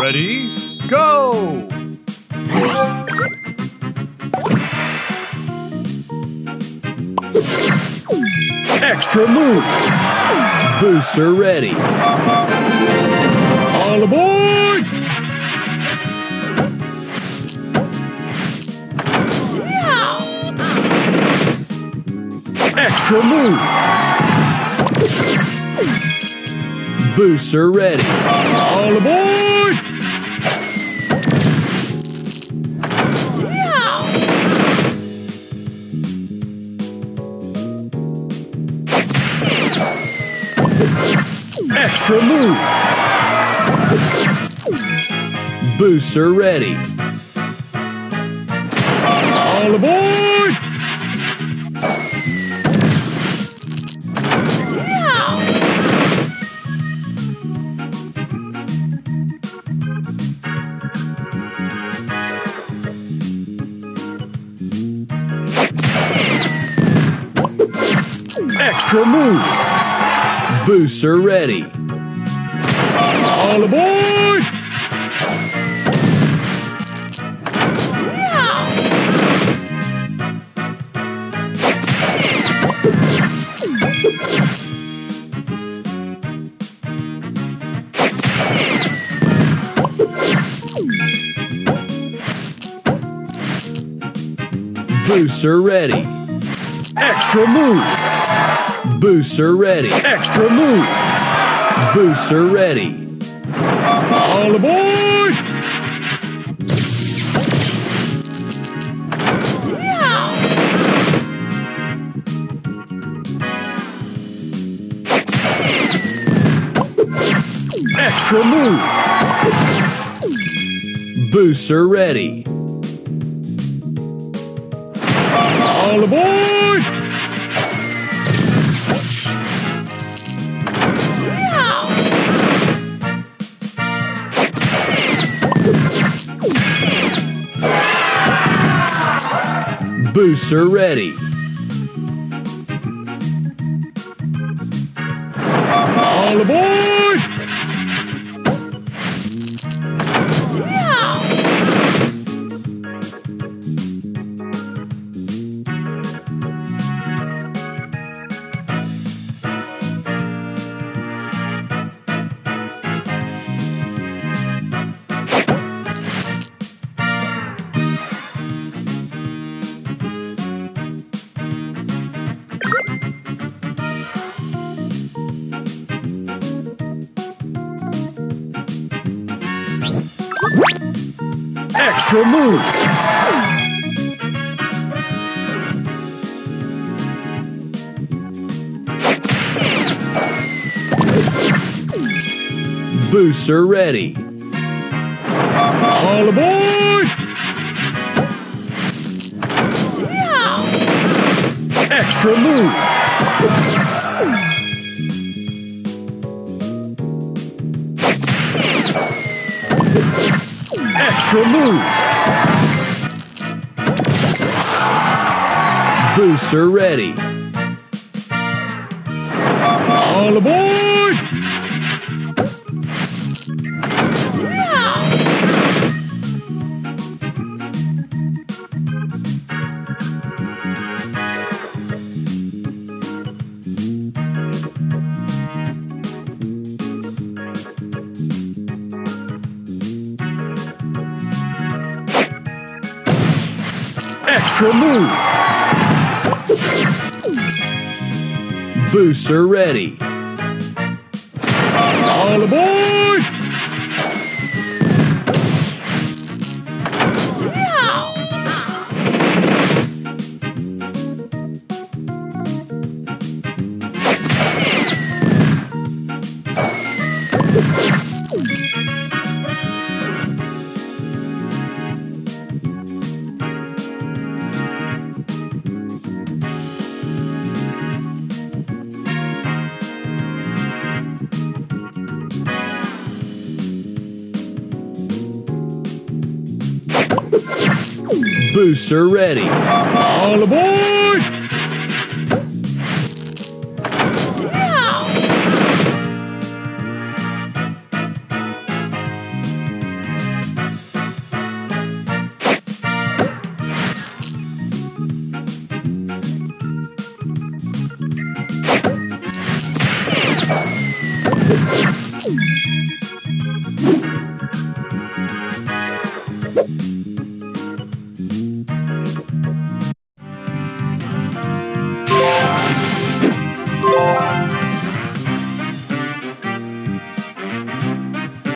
Ready, go! Extra move. Booster ready. All aboard! Extra move. Booster ready. All aboard! Extra move. Booster ready. All aboard! Extra move. Booster ready. All aboard! Booster ready. Extra move. Booster ready. Extra move. Booster ready. All aboard! Extra move. Booster ready. All aboard! Booster ready. All aboard! Extra move. Booster ready. All aboard! Extra move. Extra move. Booster ready. All aboard! Extra move. Booster ready. All aboard! booster ready. All aboard! Yeah.